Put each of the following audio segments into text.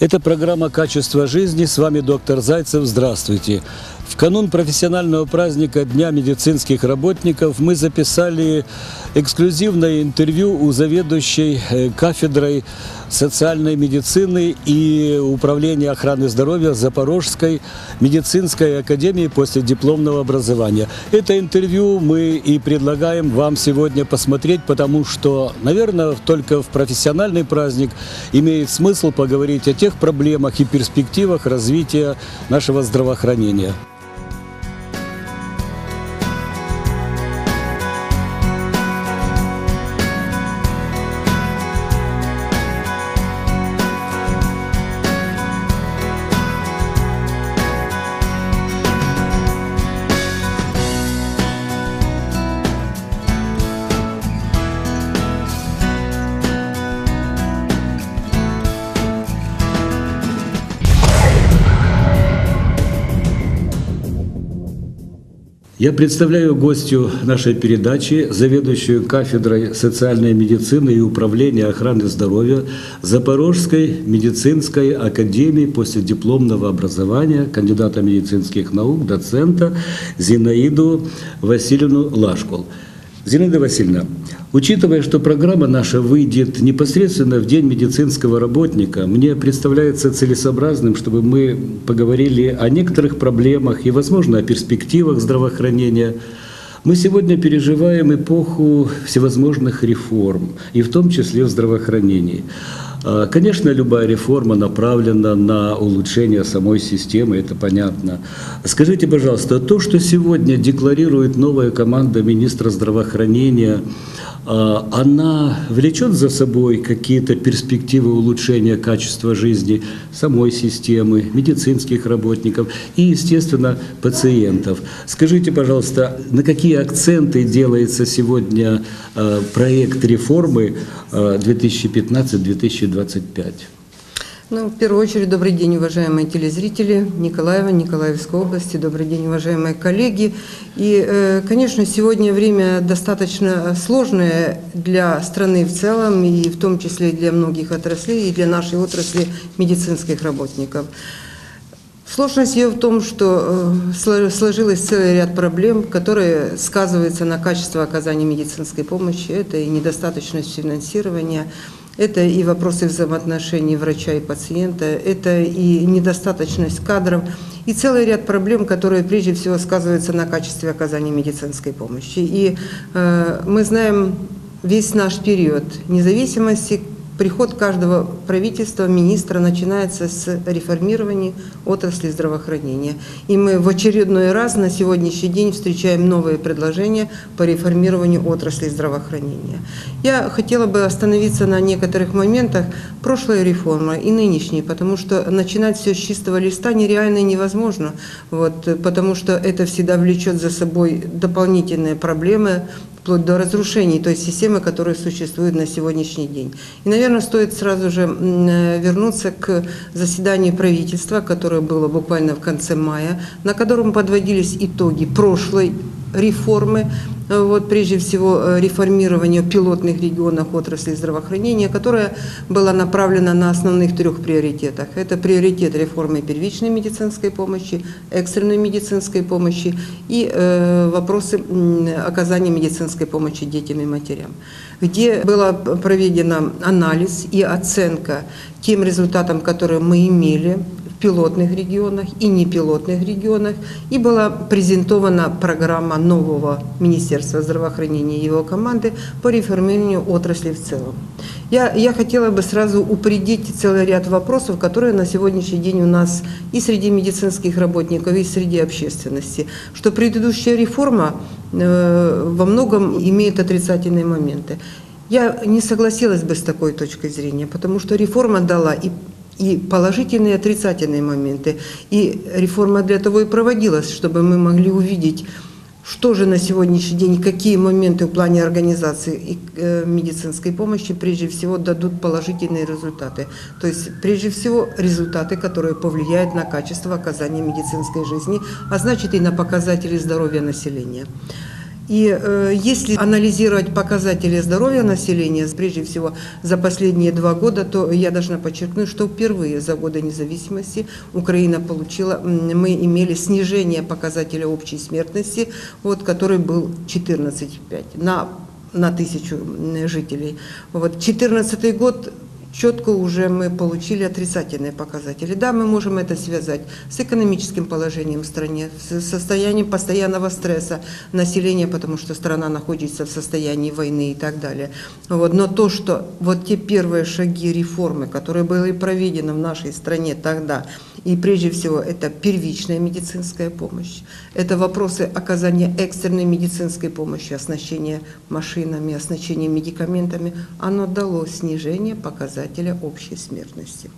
Это программа «Качество жизни». С вами доктор Зайцев. Здравствуйте. В канун профессионального праздника Дня медицинских работников мы записали эксклюзивное интервью у заведующей э, кафедрой социальной медицины и управления охраны здоровья Запорожской медицинской академии после дипломного образования. Это интервью мы и предлагаем вам сегодня посмотреть, потому что, наверное, только в профессиональный праздник имеет смысл поговорить о тех проблемах и перспективах развития нашего здравоохранения. Я представляю гостю нашей передачи, заведующую кафедрой социальной медицины и управления охраны здоровья Запорожской медицинской академии после дипломного образования, кандидата медицинских наук, доцента Зинаиду Васильевну Лашкол. Зинаида Васильевна, учитывая, что программа наша выйдет непосредственно в День медицинского работника, мне представляется целесообразным, чтобы мы поговорили о некоторых проблемах и, возможно, о перспективах здравоохранения. Мы сегодня переживаем эпоху всевозможных реформ, и в том числе в здравоохранении. А, конечно, любая реформа направлена на улучшение самой системы, это понятно. Скажите, пожалуйста, то, что сегодня декларирует новая команда министра здравоохранения, она влечет за собой какие-то перспективы улучшения качества жизни самой системы, медицинских работников и, естественно, пациентов. Скажите, пожалуйста, на какие акценты делается сегодня а, проект реформы 2015-2025? Ну, в первую очередь, добрый день, уважаемые телезрители Николаева, Николаевской области, добрый день, уважаемые коллеги. И, э, конечно, сегодня время достаточно сложное для страны в целом, и в том числе для многих отраслей, и для нашей отрасли медицинских работников. Сложность ее в том, что э, сложилось целый ряд проблем, которые сказываются на качестве оказания медицинской помощи. Это и недостаточность финансирования, это и вопросы взаимоотношений врача и пациента, это и недостаточность кадров, и целый ряд проблем, которые прежде всего сказываются на качестве оказания медицинской помощи. И э, мы знаем весь наш период независимости, приход каждого правительства, министра начинается с реформирования отрасли здравоохранения. И мы в очередной раз на сегодняшний день встречаем новые предложения по реформированию отрасли здравоохранения. Я хотела бы остановиться на некоторых моментах прошлой реформы и нынешней, потому что начинать все с чистого листа нереально и невозможно, вот, потому что это всегда влечет за собой дополнительные проблемы, вплоть до разрушений той системы, которая существует на сегодняшний день. И, наверное, стоит сразу же э, вернуться к заседанию правительства, которое было буквально в конце мая, на котором подводились итоги прошлой реформы вот, прежде всего э, реформирование пилотных регионов отрасли здравоохранения, которая была направлена на основных трех приоритетах. Это приоритет реформы первичной медицинской помощи, экстренной медицинской помощи и э, вопросы оказания медицинской помощи детям и матерям, где была проведена анализ и оценка тем результатам, которые мы имели пилотных регионах и непилотных регионах. И была презентована программа нового Министерства здравоохранения и его команды по реформированию отрасли в целом. Я, я хотела бы сразу упредить целый ряд вопросов, которые на сегодняшний день у нас и среди медицинских работников, и среди общественности, что предыдущая реформа э, во многом имеет отрицательные моменты. Я не согласилась бы с такой точкой зрения, потому что реформа дала и и положительные, и отрицательные моменты. И реформа для того и проводилась, чтобы мы могли увидеть, что же на сегодняшний день, какие моменты в плане организации э, медицинской помощи прежде всего дадут положительные результаты. То есть прежде всего результаты, которые повлияют на качество оказания медицинской жизни, а значит и на показатели здоровья населения. И э, если анализировать показатели здоровья населения, прежде всего за последние два года, то я должна подчеркнуть, что впервые за годы независимости Украина получила, мы имели снижение показателя общей смертности, вот, который был 14,5 на, на тысячу жителей. Вот 2014 год четко уже мы получили отрицательные показатели. Да, мы можем это связать с экономическим положением в стране, с состоянием постоянного стресса населения, потому что страна находится в состоянии войны и так далее. Вот. Но то, что вот те первые шаги реформы, которые были проведены в нашей стране тогда, и прежде всего это первичная медицинская помощь, это вопросы оказания экстренной медицинской помощи, оснащения машинами, оснащения медикаментами, оно дало снижение показателя общей смертности.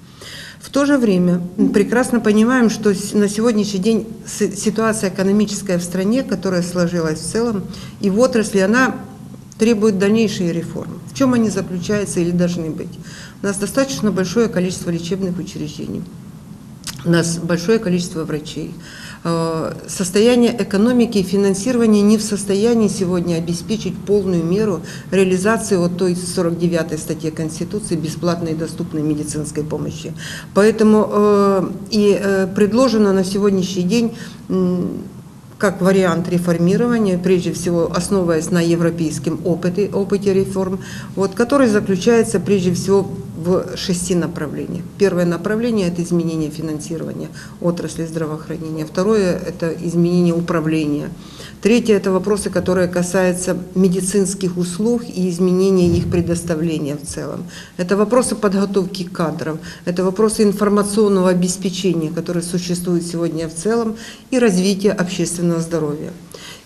В то же время прекрасно понимаем, что на сегодняшний день ситуация экономическая в стране, которая сложилась в целом, и в отрасли, она требует дальнейшие реформы. В чем они заключаются или должны быть? У нас достаточно большое количество лечебных учреждений. У нас большое количество врачей. Э, Состояние экономики и финансирования не в состоянии сегодня обеспечить полную меру реализации вот той 49 статьи Конституции бесплатной и доступной медицинской помощи. Поэтому э, и э, предложено на сегодняшний день как вариант реформирования, прежде всего основываясь на европейском опыте, опыте реформ, вот, который заключается прежде всего в шести направлениях. Первое направление – это изменение финансирования отрасли здравоохранения. Второе – это изменение управления. Третье – это вопросы, которые касаются медицинских услуг и изменения их предоставления в целом. Это вопросы подготовки кадров, это вопросы информационного обеспечения, которые существуют сегодня в целом, и развития общественного здоровья.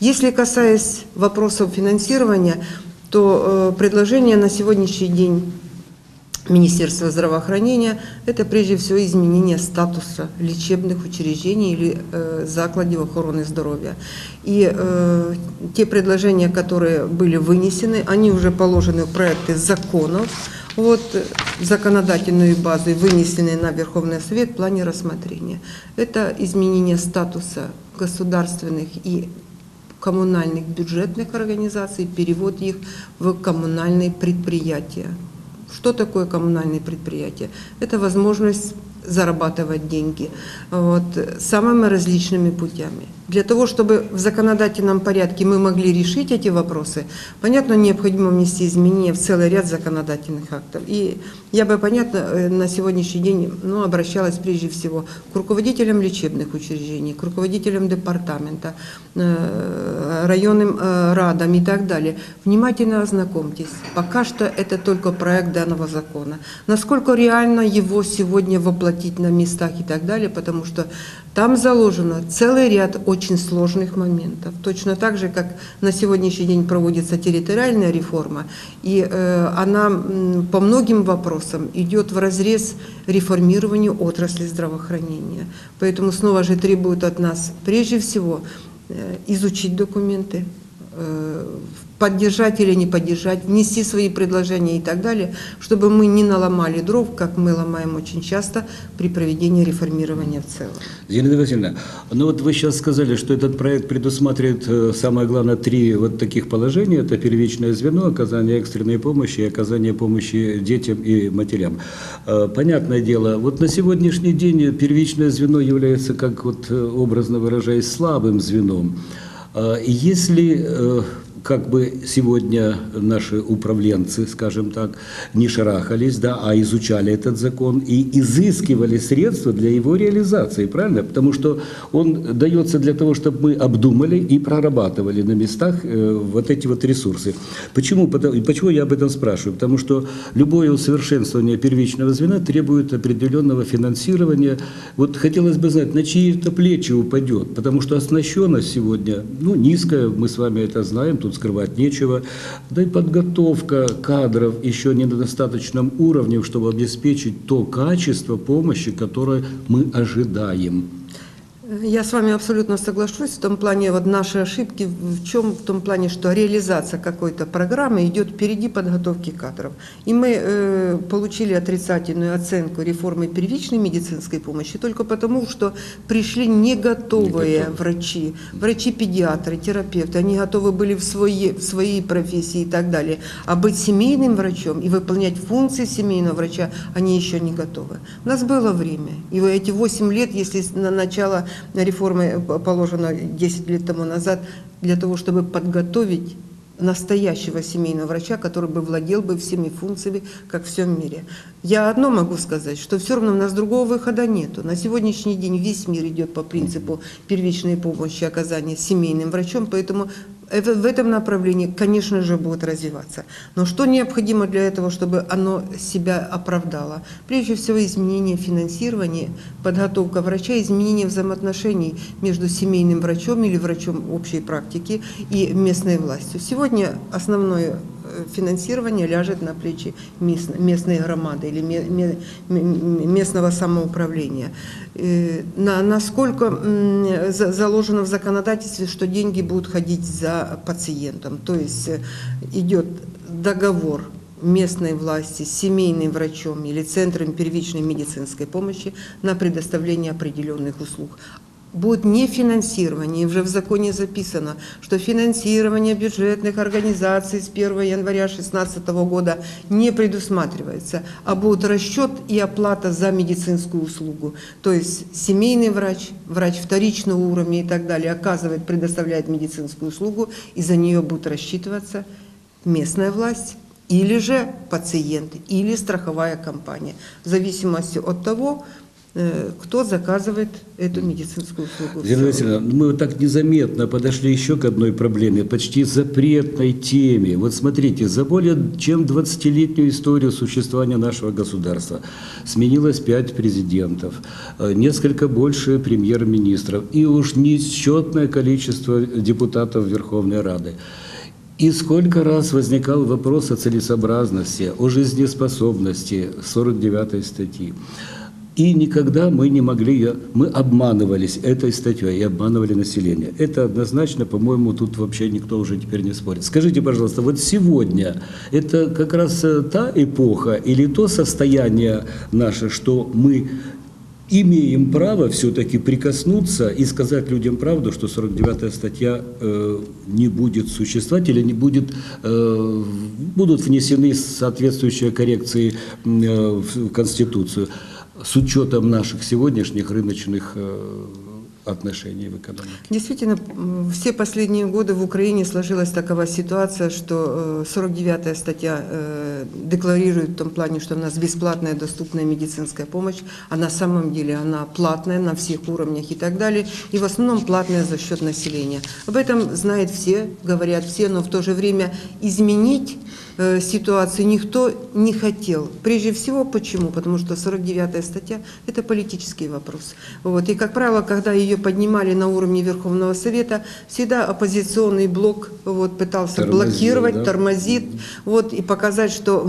Если касаясь вопросов финансирования, то э, предложение на сегодняшний день Министерства здравоохранения – это прежде всего изменение статуса лечебных учреждений или э, закладов охраны здоровья. И э, те предложения, которые были вынесены, они уже положены в проекты законов, вот, в законодательную базу и вынесены на Верховный Совет в плане рассмотрения. Это изменение статуса государственных и коммунальных бюджетных организаций, перевод их в коммунальные предприятия. Что такое коммунальные предприятия? Это возможность зарабатывать деньги вот, самыми различными путями. Для того, чтобы в законодательном порядке мы могли решить эти вопросы, понятно, необходимо внести изменения в целый ряд законодательных актов. И я бы, понятно, э, на сегодняшний день ну, обращалась прежде всего к руководителям лечебных учреждений, к руководителям департамента, э, районным э, радам и так далее. Внимательно ознакомьтесь. Пока что это только проект данного закона. Насколько реально его сегодня воплотить на местах и так далее, потому что там заложено целый ряд очень сложных моментов. Точно так же, как на сегодняшний день проводится территориальная реформа, и она по многим вопросам идет в разрез реформированию отрасли здравоохранения. Поэтому снова же требует от нас прежде всего э, изучить документы, э, поддержать или не поддержать, внести свои предложения и так далее, чтобы мы не наломали дров, как мы ломаем очень часто при проведении реформирования в целом. Зинаида Васильевна, ну вот вы сейчас сказали, что этот проект предусматривает, э, самое главное, три вот таких положения. Это первичное звено, оказание экстренной помощи и оказание помощи детям и матерям. Э, Понятное дело, вот на сегодняшний день первичное звено является, как вот э, образно выражаясь, слабым звеном. Если как бы сегодня наши управленцы, скажем так, не шарахались, да, а изучали этот закон и изыскивали средства для его реализации, правильно? Потому что он дается для того, чтобы мы обдумали и прорабатывали на местах э, вот эти вот ресурсы. Почему? Почему я об этом спрашиваю? Потому что любое усовершенствование первичного звена требует определенного финансирования. Вот хотелось бы знать, на чьи-то плечи упадет, потому что оснащенность сегодня, ну, низкая, мы с вами это знаем, тут скрывать нечего, да и подготовка кадров еще не на достаточном уровне, чтобы обеспечить то качество помощи, которое мы ожидаем. Я с вами абсолютно соглашусь в том плане, вот наши ошибки в чем? В том плане, что реализация какой-то программы идет впереди подготовки кадров. И мы э, получили отрицательную оценку реформы первичной медицинской помощи только потому, что пришли не готовые Не готовы. врачи, врачи-педиатры, терапевты, они готовы были в своей, в своей профессии и так далее. А быть семейным врачом и выполнять функции семейного врача они еще не готовы. У нас было время. И эти 8 лет, если на начало реформы п- положено 10 лет тому назад, для того, чтобы подготовить настоящего семейного врача, который бы владел бы всеми функциями, как в всем мире. Я одно могу сказать, что все равно у нас другого выхода нету. На сегодняшний день весь мир идет по принципу первичной помощи оказания семейным врачом, поэтому это, в этом направлении, конечно же, будет развиваться. Но что необходимо для этого, чтобы оно себя оправдало? Прежде всего, изменение финансирования, подготовка врача, изменение взаимоотношений между семейным врачом или врачом общей практики и местной властью. Сегодня основное финансирование ляжет на плечи местно- местной громады или ме- ме- ме- местного самоуправления. Э, На, насколько заложено в законодательстве, что деньги будут ходить за пациентом, то есть э, идет договор местной власти семейным врачом или центром первичной медицинской помощи на предоставление определенных услуг будет не финансирование, уже в законе записано, что финансирование бюджетных организаций с 1 января 2016 года не предусматривается, а будет расчет и оплата за медицинскую услугу. То есть семейный врач, врач вторичного уровня и так далее оказывает, предоставляет медицинскую услугу, и за нее будет рассчитываться местная власть или же пациент, или страховая компания, в зависимости от того, кто заказывает эту медицинскую услугу. Зина Васильевна, мы вот так незаметно подошли еще к одной проблеме, почти запретной теме. Вот смотрите, за более чем 20-летнюю историю существования нашего государства сменилось пять президентов, э, несколько больше премьер-министров и уж несчетное количество депутатов Верховной Рады. И сколько раз возникал вопрос о целесообразности, о жизнеспособности 49 статьи. И никогда мы не могли, ее- мы обманывались этой статьей и обманывали население. Это однозначно, по-моему, тут вообще никто уже теперь не спорит. Скажите, пожалуйста, вот сегодня это как раз э, та эпоха или то состояние наше, что мы имеем право все-таки прикоснуться и сказать людям правду, что 49-я статья э, не будет существовать или не будет, э, будут внесены соответствующие коррекции э, в Конституцию с учетом наших сегодняшних рыночных э, отношений в экономике. Действительно, все последние годы в Украине сложилась такова ситуация, что э, 49-я статья э, декларирует в том плане, что у нас бесплатная доступная медицинская помощь, а на самом деле она платная на всех уровнях и так далее, и в основном платная за счет населения. Об этом знают все, говорят все, но в то же время изменить э, ситуацию никто не хотел. Прежде всего, почему? Потому что 49-я статья – это политический вопрос. Вот. И, как правило, когда ее поднимали на уровне Верховного Совета, всегда оппозиционный блок вот, пытался Тормозил, блокировать, да? тормозит вот, и показать, что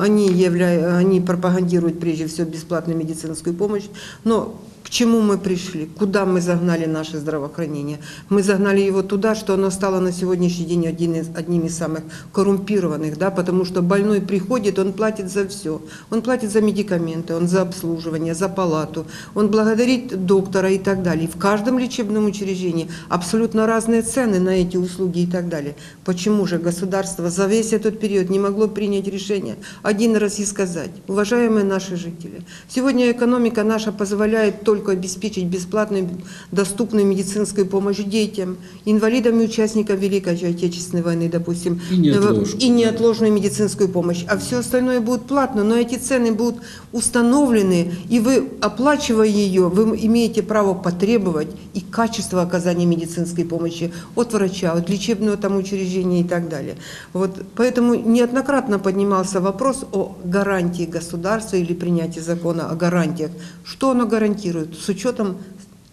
они, явля... они пропагандируют прежде всего бесплатную медицинскую помощь. Но чему мы пришли? Куда мы загнали наше здравоохранение? Мы загнали его туда, что оно стало на сегодняшний день один из, одним из самых коррумпированных, да, потому что больной приходит, он платит за все. Он платит за медикаменты, он за обслуживание, за палату, он благодарит доктора и так далее. В каждом лечебном учреждении абсолютно разные цены на эти услуги и так далее. Почему же государство за весь этот период не могло принять решение один раз и сказать, уважаемые наши жители, сегодня экономика наша позволяет только обеспечить бесплатную доступную медицинскую помощь детям, инвалидам и участникам Великой Отечественной войны, допустим, И неотложную, и неотложную медицинскую помощь, а все остальное будет платно, но эти цены будут установлены, и вы, оплачивая ее, вы имеете право потребовать и качество оказания медицинской помощи от врача, от лечебного там учреждения и так далее. Вот, поэтому неоднократно поднимался вопрос о гарантии государства или принятии закона о гарантиях. Что оно гарантирует с учетом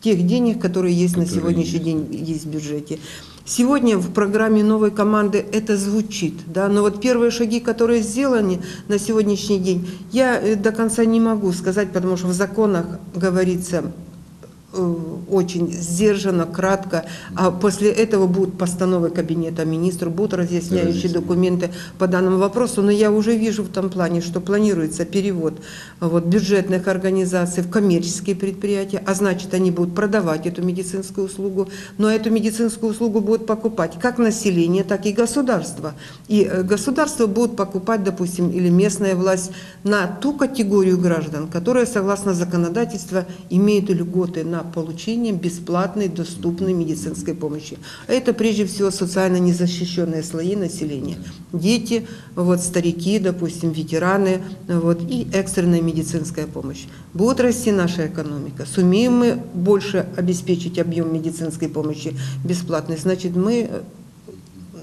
тех денег, которые есть на Которые сегодняшний есть. день есть в бюджете. Сегодня в программе новой команды это звучит, да, но вот первые шаги, которые сделаны на сегодняшний день, я э, до конца не могу сказать, потому что в законах говорится очень сдержанно, кратко, а после этого будут постановы Кабинета министров, будут разъясняющие документы по данному вопросу, но я уже вижу в том плане, что планируется перевод вот, бюджетных организаций в коммерческие предприятия, а значит, они будут продавать эту медицинскую услугу, но эту медицинскую услугу будут покупать как население, так и государство. И э, государство будет покупать, допустим, или местная власть на ту категорию граждан, которая, согласно законодательству, имеет льготы на получение бесплатной, доступной медицинской помощи. Это прежде всего социально незащищенные слои населения. Дети, вот, старики, допустим, ветераны вот, и экстренная медицинская помощь. Будет расти наша экономика. Сумеем мы больше обеспечить объем медицинской помощи бесплатной, значит, мы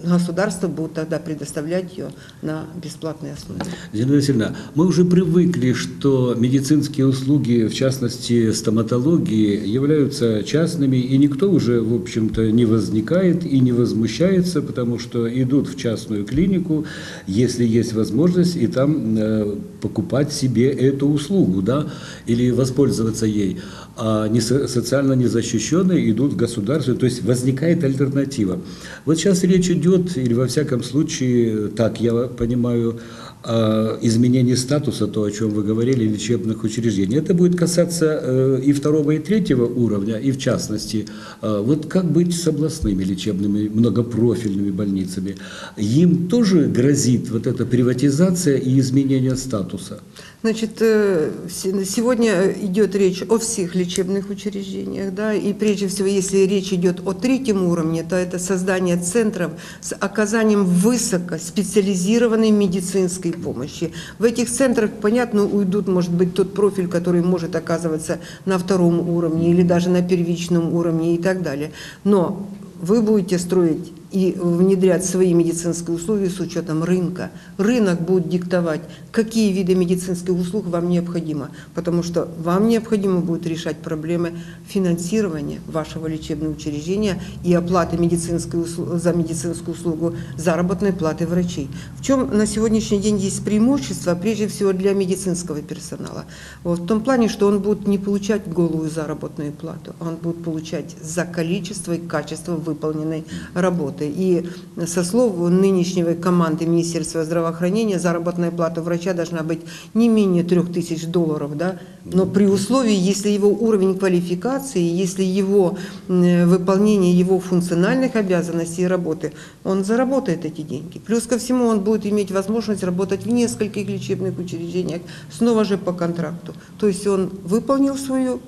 государство будет тогда предоставлять ее на бесплатной основе. Зинаида Васильевна, мы уже привыкли, что медицинские услуги, в частности стоматологии, являются частными, и никто уже, в общем-то, не возникает и не возмущается, потому что идут в частную клинику, если есть возможность, и там э, покупать себе эту услугу, да, или воспользоваться ей. А не со- социально незащищенные идут в государство, то есть возникает альтернатива. Вот сейчас речь идет, или во всяком случае, так я понимаю, о изменении статуса, то, о чем вы говорили, лечебных учреждений. Это будет касаться э, и второго, и третьего уровня, и в частности, э, вот как быть с областными лечебными, многопрофильными больницами? Им тоже грозит вот эта приватизация и изменение статуса? Значит, э, се- сегодня идет речь о всех лечебных учреждениях, да, и прежде всего, если речь идет о третьем уровне, то это создание центров с оказанием высокоспециализированной медицинской помощи. В этих центрах, понятно, уйдут, может быть, тот профиль, который может оказываться на втором уровне или даже на первичном уровне и так далее. Но вы будете строить и внедрять свои медицинские услуги с учетом рынка. Рынок будет диктовать, какие виды медицинских услуг вам необходимо, потому что вам необходимо будет решать проблемы финансирования вашего лечебного учреждения и оплаты медицинской услу- за медицинскую услугу, заработной платы врачей. В чем на сегодняшний день есть преимущество, прежде всего для медицинского персонала? Вот, в том плане, что он будет не получать голую заработную плату, а он будет получать за количество и качество выполненной работы. И со слов нынешнего команды Министерства здравоохранения заработная плата врача должна быть не менее 3000 долларов, да? но при условии, если его уровень квалификации, если его выполнение его функциональных обязанностей и работы, он заработает эти деньги. Плюс ко всему он будет иметь возможность работать в нескольких лечебных учреждениях, снова же по контракту. То есть он выполнил свою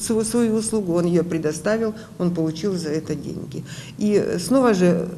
свою, свою услугу, он ее предоставил, он получил за это деньги. И снова же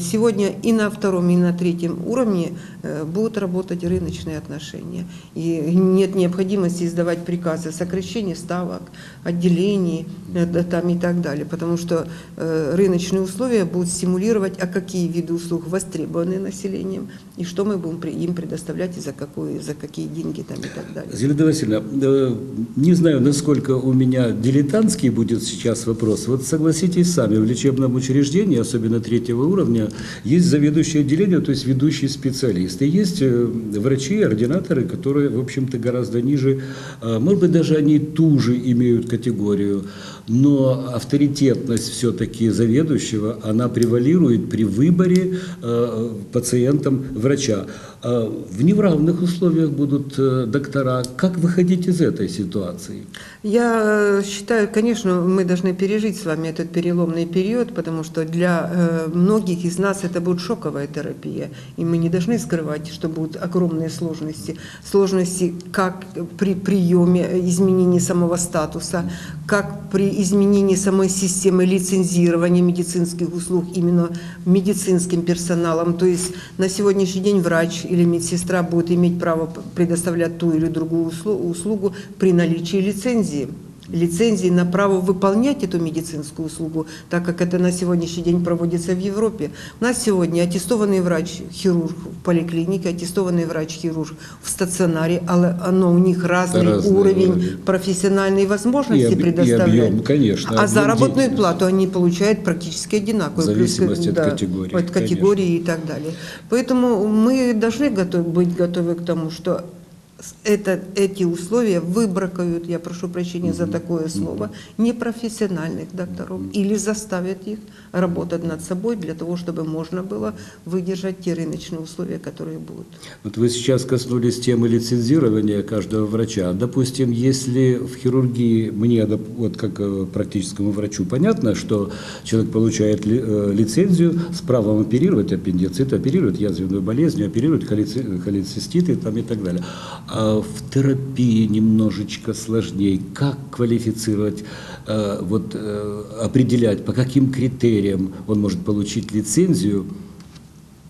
сегодня и на втором, и на третьем уровне э, будут работать рыночные отношения. И нет необходимости издавать приказы о сокращении ставок, отделений э, там и так далее, потому что э, рыночные условия будут стимулировать, а какие виды услуг востребованы населением, и что мы будем им предоставлять, и за, какую, за какие деньги там и так далее. Зинаида Васильевна, не знаю, насколько у меня дилетантский будет сейчас вопрос. Вот согласитесь сами, в лечебном учреждении, особенно третьего уровня, есть заведующие отделения, то есть ведущие специалисты. Есть э, врачи, ординаторы, которые, в общем-то, гораздо ниже, э, может быть, даже они ту же имеют категорию, но авторитетность все-таки заведующего, она превалирует при выборе э, пациентам врача. В неравных условиях будут доктора. Как выходить из этой ситуации? Я считаю, конечно, мы должны пережить с вами этот переломный период, потому что для э, многих из нас это будет шоковая терапия, и мы не должны скрывать, что будут огромные сложности. Сложности как при приеме изменения самого статуса, как при изменении самой системы лицензирования медицинских услуг именно медицинским персоналом. То есть на сегодняшний день врач или медсестра будет иметь право предоставлять ту или другую услу- услугу при наличии лицензии лицензии на право выполнять эту медицинскую услугу, так как это на сегодняшний день проводится в Европе. У нас сегодня аттестованный врач-хирург в поликлинике, аттестованный врач-хирург в стационаре, оно у них разный Разный уровень уровень. профессиональной возможности И об- и предоставлять. объем, конечно, а заработную плату они получают практически одинаковую. В зависимости от категории, От категории и так далее. Поэтому мы должны готов- быть готовы к тому, что это, эти условия выбракают, я прошу прощения за такое слово, непрофессиональных докторов или заставят их работать над собой для того, чтобы можно было выдержать те рыночные условия, которые будут. Вот вы сейчас коснулись темы лицензирования каждого врача. Допустим, если в хирургии мне, вот как э, практическому врачу, понятно, что человек получает э, лицензию с правом оперировать аппендицит, оперировать язвенную болезнь, холеци- холециститы там, и так далее. А в терапии немножечко сложнее. Как квалифицировать, э, вот, э, определять, по каким критериям он может получить лицензию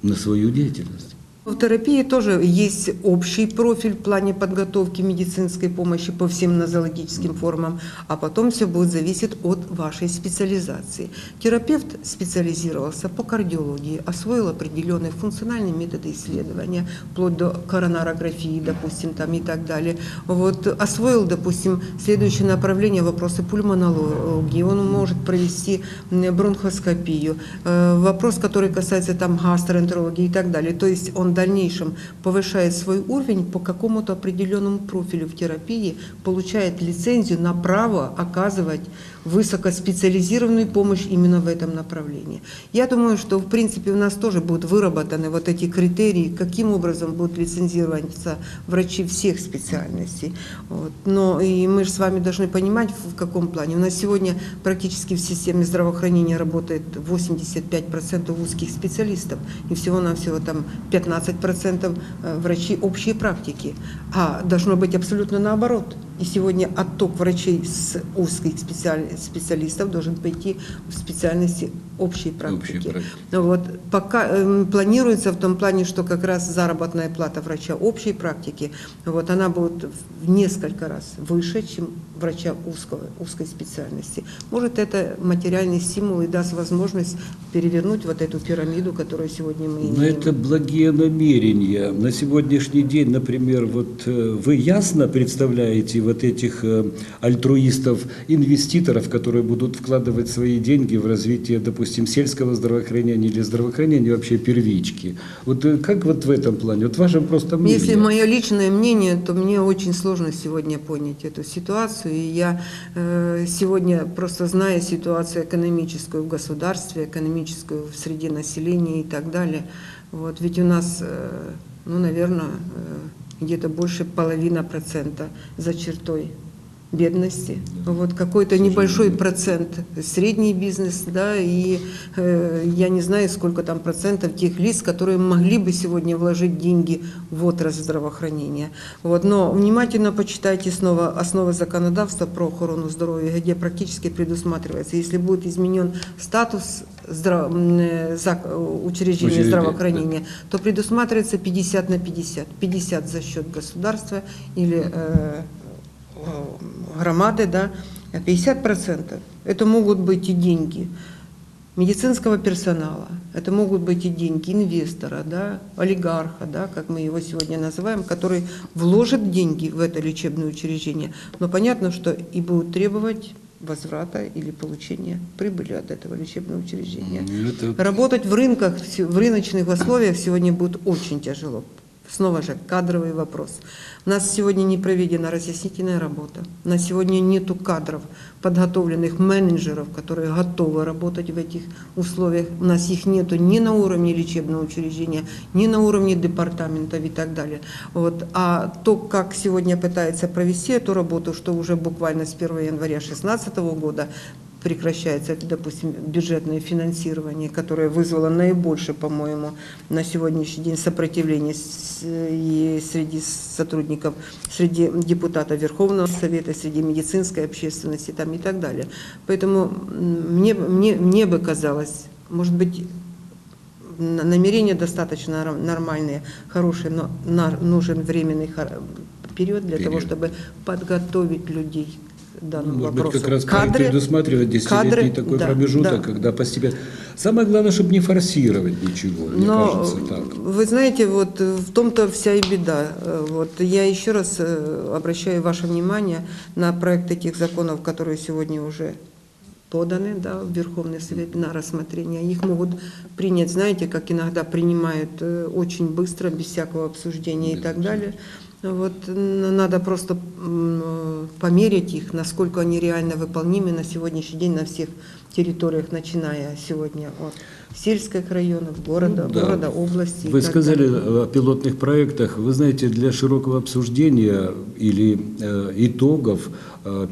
на свою деятельность? В терапии тоже есть общий профиль в плане подготовки медицинской помощи по всем нозологическим формам, а потом все будет зависеть от вашей специализации. Терапевт специализировался по кардиологии, освоил определенные функциональные методы исследования, вплоть до коронарографии, допустим, там и так далее. Вот, освоил, допустим, следующее направление вопросы пульмонологии, он может провести бронхоскопию, Э, вопрос, который касается там гастроэнтерологии и так далее. То есть он дальнейшем повышает свой уровень по какому-то определенному профилю в терапии, получает лицензию на право оказывать высокоспециализированную помощь именно в этом направлении. Я думаю, что в принципе у нас тоже будут выработаны вот эти критерии, каким образом будут лицензироваться врачи всех специальностей. Вот. Но и мы же с вами должны понимать, в каком плане. У нас сегодня практически в системе здравоохранения работает 85% узких специалистов и всего-навсего там 15% э, врачей общей практики. А должно быть абсолютно наоборот. И сегодня отток врачей с узких специалистов должен пойти в специальности общей практики. практики. Вот пока эм, планируется в том плане, что как раз заработная плата врача общей практики, вот она будет в несколько раз выше, чем врача узкого, узкой специальности. Может, это материальный стимул и даст возможность перевернуть вот эту пирамиду, которую сегодня мы Но имеем. это благие намерения. На сегодняшний день, например, вот э, вы ясно представляете вот этих э, альтруистов, инвеститоров, которые будут вкладывать свои деньги в развитие, допустим, сельского здравоохранения или здравоохранения вообще первички. Вот э, как вот в этом плане? Вот ваше просто мнение. Если мое личное мнение, то мне очень сложно сегодня понять эту ситуацию. И я э, сегодня, просто зная ситуацию экономическую в государстве, экономическую в среде населения и так далее, вот, ведь у нас, э, ну, наверное, где-то больше половина процента за чертой бедности. Вот какой-то небольшой процент средний бизнес, да, и э, я не знаю, сколько там процентов тех лиц, которые могли бы сегодня вложить деньги в отрасль здравоохранения. Вот, но внимательно почитайте снова основы законодавства про охрану здоровья, где практически предусматривается, если будет изменен статус м, э, учреждения Учреждения, здравоохранения, то предусматривается 50 на 50. 50 за счет государства или э, громады, да, а 50% это могут быть и деньги медицинского персонала, это могут быть и деньги инвестора, да, олигарха, да, как мы его сегодня называем, который вложит деньги в это лечебное учреждение, но понятно, что и будут требовать возврата или получения прибыли от этого лечебного учреждения. Ну, это Работать в рынках, в рыночных условиях сегодня будет очень тяжело. Снова же кадровый вопрос. У нас сегодня не проведена разъяснительная работа. На сегодня нету кадров, подготовленных менеджеров, которые готовы работать в этих условиях. У нас их нету ни на уровне лечебного учреждения, ни на уровне департаментов и так далее. Вот. А то, как сегодня пытается провести эту работу, что уже буквально с 1 января 2016 года прекращается, допустим, бюджетное финансирование, которое вызвало наибольшее, по-моему, на сегодняшний день сопротивление и среди сотрудников, среди депутатов Верховного Совета, среди медицинской общественности там, и так далее. Поэтому мне, мне, мне бы казалось, может быть, намерения достаточно нор- нормальные, хорошие, но нужен временный период для того, Период. чтобы подготовить людей данному может быть, вопросу. как раз предусматривать десятилетний кадры, такой да, промежуток, да. когда постепенно... Самое главное, чтобы не форсировать ничего, мне Но кажется так. вы знаете, вот в том-то вся и беда. Э, Вот я еще раз э, обращаю ваше внимание на проект этих законов, которые сегодня уже поданы да, в Верховный Совет на рассмотрение. Их могут принять, знаете, как иногда принимают э, очень быстро, без всякого обсуждения и так далее. Вот надо просто померить их, насколько они реально выполнимы на сегодняшний день на всех территориях, начиная сегодня от сельских районов, города, Ну, да. города, области. Вы сказали далее. о пилотных проектах. Вы знаете, для широкого обсуждения или э, итогов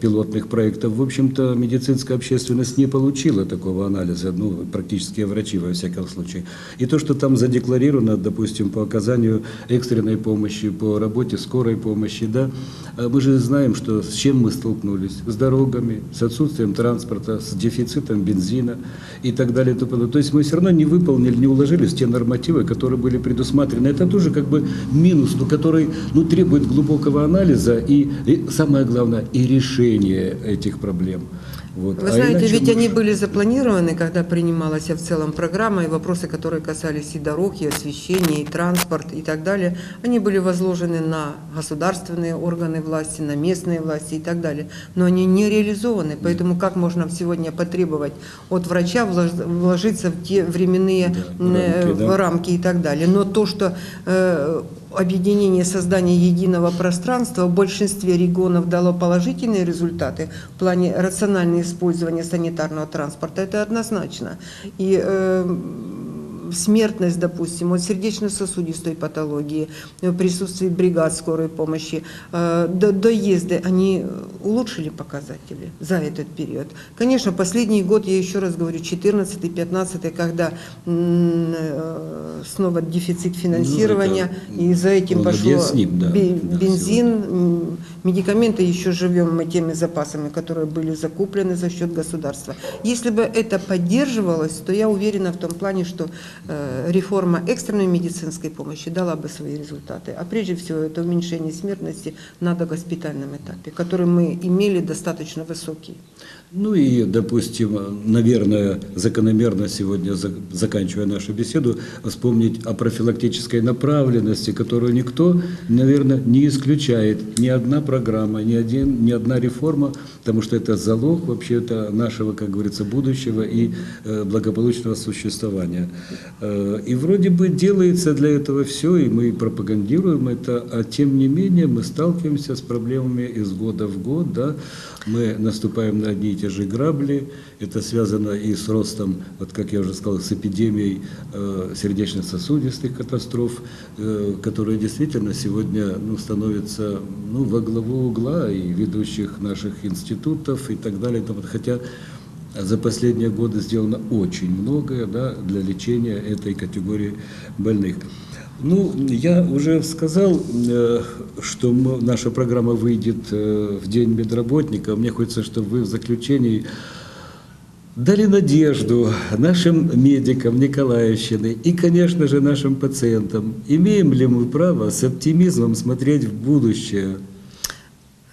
пилотных проектов, в общем-то, медицинская общественность не получила такого анализа, ну, практически врачи, во всяком случае. И то, что там задекларировано, допустим, по оказанию экстренной помощи, по работе скорой помощи, да, э, мы же знаем, что с чем мы столкнулись. С дорогами, с отсутствием транспорта, с дефицитом бензина и так далее. и тому. То есть мы все равно не выполнили, не уложились те нормативы, которые были предусмотрены. Это тоже как бы минус, но который ну, требует глубокого анализа и, и самое главное, и решения этих проблем. Вот. Вы А знаете, иначе ведь они были запланированы, когда принималась в целом программа, и вопросы, которые касались и дорог, и освещения, и транспорт, и так далее, они были возложены на государственные органы власти, на местные власти и так далее. Но они не реализованы, поэтому как можно сегодня потребовать от врача влож- вложиться в те временные Да, э, рамки, да. рамки и так далее. Но то, что э, объединение создания единого пространства в большинстве регионов дало положительные результаты в плане рационального использования санитарного транспорта, это однозначно. И э, смертность, допустим, от сердечно-сосудистой патологии, э, присутствие бригад скорой помощи, э, до- доезды, они улучшили показатели за этот период. Конечно, последний год, я еще раз говорю, 14-15, когда э, снова дефицит финансирования, Ну, это и за этим объясним, да, бе- да, бензин, м, медикаменты, еще живем мы теми запасами, которые были закуплены за счет государства. Если бы это поддерживалось, то я уверена в том плане, что э, реформа экстренной медицинской помощи дала бы свои результаты. А прежде всего это уменьшение смертности на догоспитальном этапе, который мы имели достаточно высокий. Ну и, допустим, наверное, закономерно сегодня, за- заканчивая нашу беседу, вспомнить о профилактической направленности, которую никто, наверное, не исключает. Ни одна программа, ни, один, ни одна реформа, потому что это залог вообще-то нашего, как говорится, будущего и э, благополучного существования. Э, и вроде бы делается для этого все, и мы пропагандируем это, а тем не менее мы сталкиваемся с проблемами из года в год, да, мы наступаем на одни и те же грабли, это связано и с ростом, вот как я уже сказал, с эпидемией э, сердечно-сосудистых катастроф, э, которые действительно сегодня ну, становятся ну, во главу угла и ведущих наших институтов и так далее. Хотя за последние годы сделано очень многое да, для лечения этой категории больных. Ну, я уже сказал, э, что наша программа выйдет э, в День медработника. Мне хочется, чтобы вы в заключении дали надежду нашим медикам Николаевщины и, конечно же, нашим пациентам. Имеем ли мы право с оптимизмом смотреть в будущее?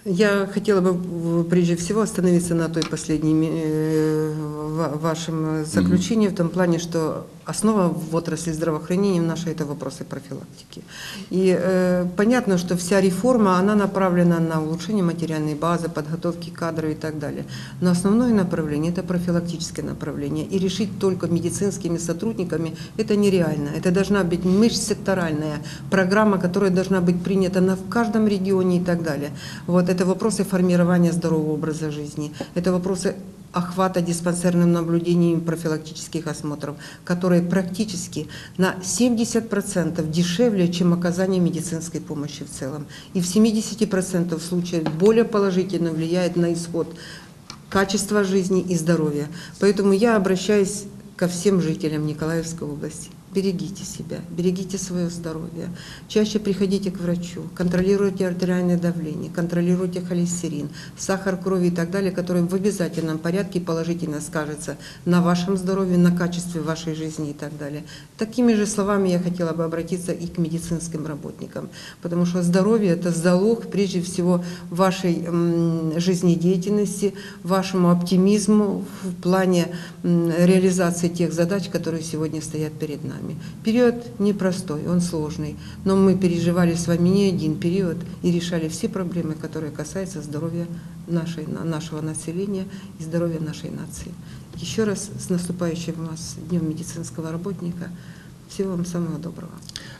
Я хотела бы прежде всего остановиться на той последней э, ва- вашем заключении в том плане, что основа в отрасли здравоохранения наша это вопросы профилактики. И э, понятно, что вся реформа, она направлена на улучшение материальной базы, подготовки кадров и так далее. Но основное направление это профилактическое направление. И решить только медицинскими сотрудниками это нереально. Это должна быть межсекторальная программа, которая должна быть принята на, в каждом регионе и так далее. Вот это вопросы формирования здорового образа жизни, это вопросы охвата диспансерным наблюдением профилактических осмотров, которые практически на 70% дешевле, чем оказание медицинской помощи в целом. И в 70% случаев более положительно влияет на исход качества жизни и здоровья. Поэтому я обращаюсь ко всем жителям Николаевской области. Берегите себя, берегите свое здоровье. Чаще приходите к врачу, контролируйте артериальное давление, контролируйте холестерин, сахар крови и так далее, который в обязательном порядке положительно скажется на вашем здоровье, на качестве вашей жизни и так далее. Такими же словами я хотела бы обратиться и к медицинским работникам, потому что здоровье – это залог прежде всего вашей жизнедеятельности, вашему оптимизму в плане реализации тех задач, которые сегодня стоят перед нами. Период непростой, он сложный, но мы переживали с вами не один период и решали все проблемы, которые касаются здоровья нашей, на- нашего населения и здоровья нашей нации. Еще раз с наступающим вас Днем медицинского работника. Всего вам самого доброго.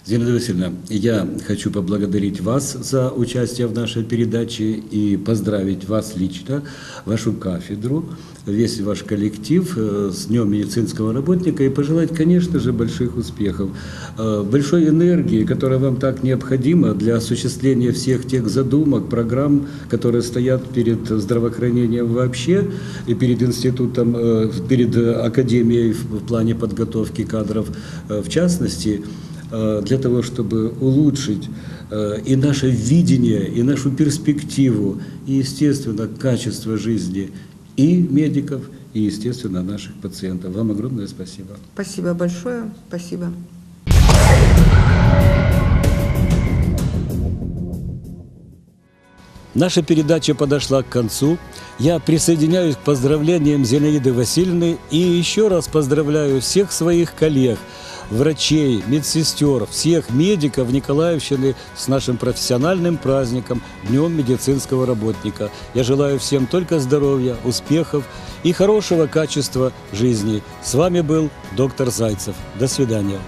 Зинаида Васильевна, я хочу поблагодарить вас за участие в нашей передаче и поздравить вас лично, вашу кафедру, весь ваш коллектив э, с Днем медицинского работника и пожелать, конечно же, больших успехов, э, большой энергии, которая вам так необходима для осуществления всех тех задумок, программ, которые стоят перед здравоохранением вообще и перед институтом, э, перед академией в плане подготовки кадров в частности э, для того, чтобы улучшить э, и наше видение, и нашу перспективу, и, естественно, качество жизни и медиков, и, естественно, наших пациентов. Вам огромное спасибо. Спасибо большое. Спасибо. Наша передача подошла к концу. Я присоединяюсь к поздравлениям Зинаиды Васильевны и еще раз поздравляю всех своих коллег, врачей, медсестер, всех медиков Николаевщины с нашим профессиональным праздником Днем медицинского работника. Я желаю всем только здоровья, успехов и хорошего качества жизни. С вами был доктор Зайцев. До свидания.